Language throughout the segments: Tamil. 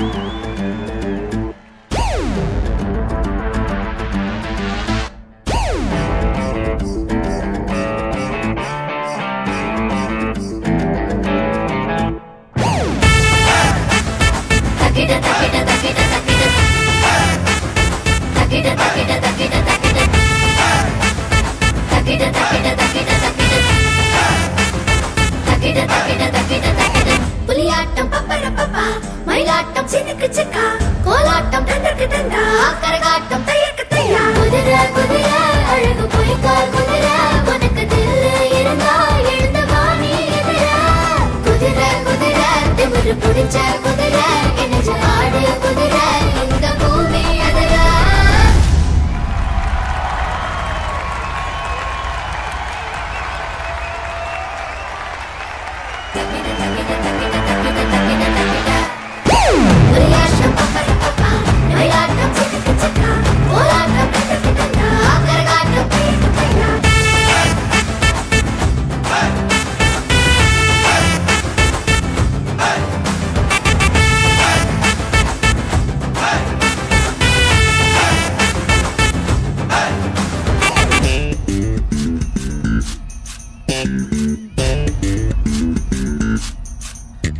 Takida, takida, takida, takida. மயிலாட்டம் சினுக்கு சிக்கா கோலாட்டம் டண்டக்கு டண்டா கரகாட்டம் தையக்கு தையா. குதிரை குதிரை அழகு பொய்க்கா குதிரை உனக்கு தில்லு இருந்தா எழுந்த வாணி எதிர. குதிரை குதிரை திமிரு புடிச்ச குதிரை கிணிஞ்ச ஆடு குதிரை இந்த பூமி அதிர புலியாட்டம் பப்பர பப்பா மயிலாட்டம் சினுக்கு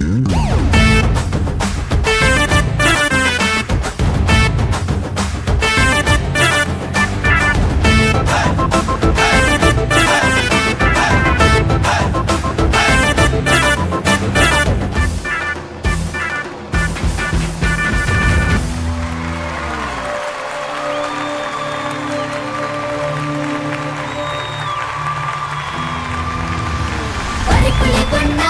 Mm-hmm. quên